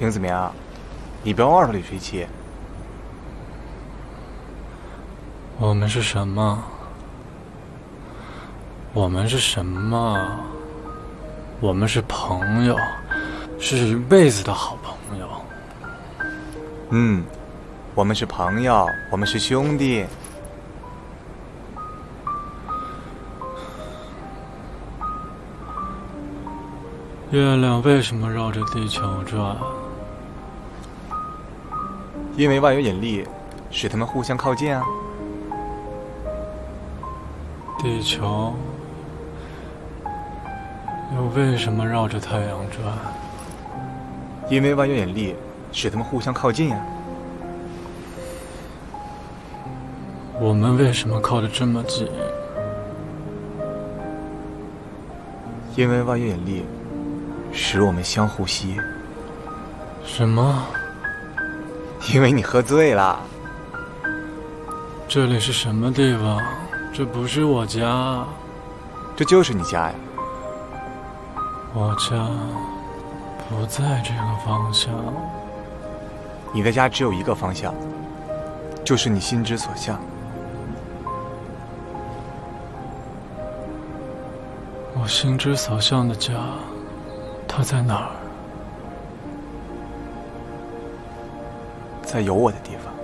林子明，你不要二头里吹气。我们是什么？我们是什么？我们是朋友，是一辈子的好朋友。嗯，我们是朋友，我们是兄弟。月亮为什么绕着地球转？因为万有引力使它们互相靠近啊。地球又为什么绕着太阳转？因为万有引力使它们互相靠近啊。我们为什么靠得这么近？因为万有引力。使我们相互吸。什么？因为你喝醉了。这里是什么地方？这不是我家。这就是你家呀。我家不在这个方向。你的家只有一个方向，就是你心之所向。我心之所向的家。它在哪儿？在有我的地方。